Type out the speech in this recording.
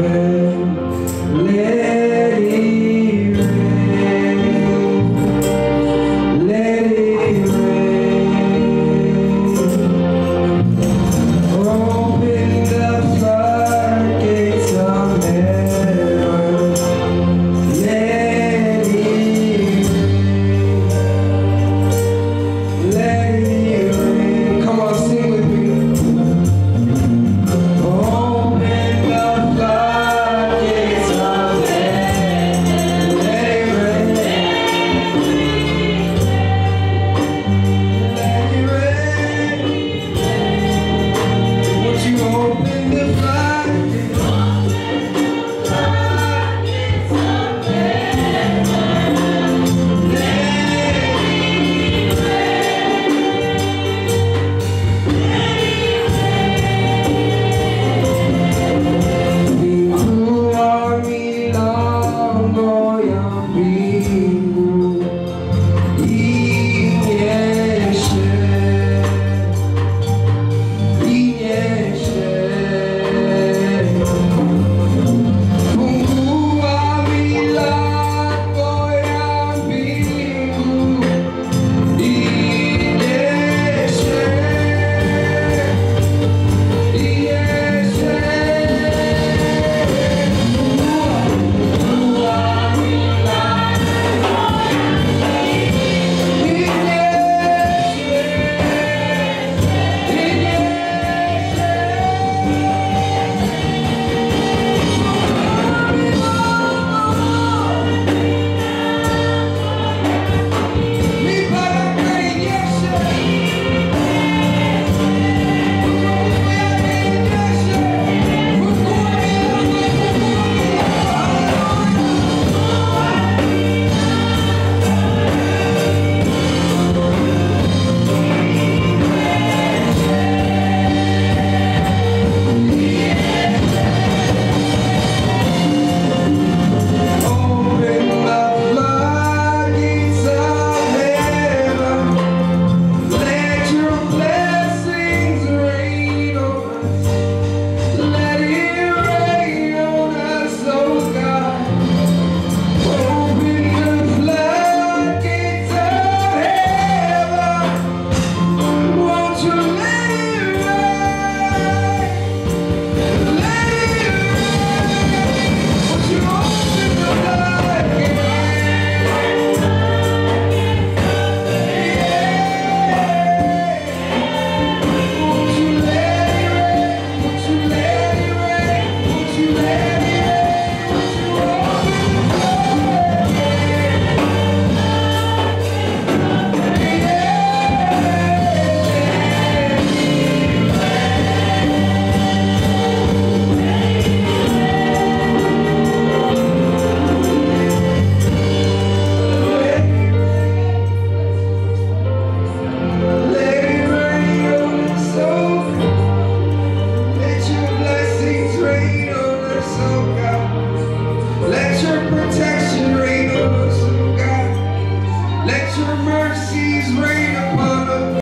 Yeah.